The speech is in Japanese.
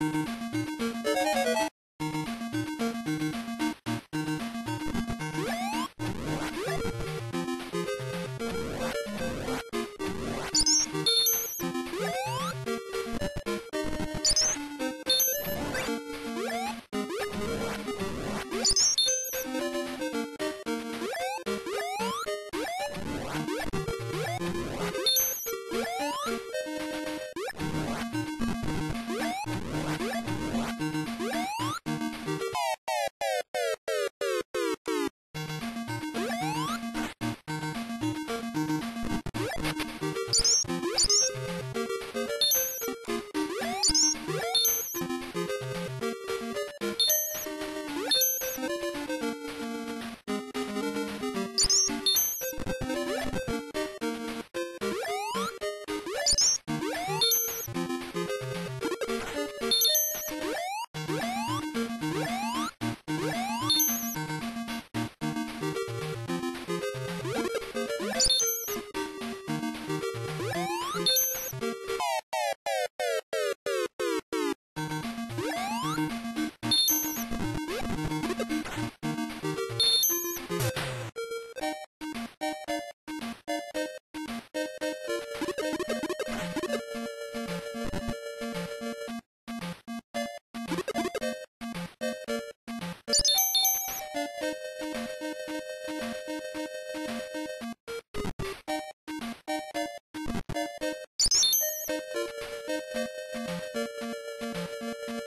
you you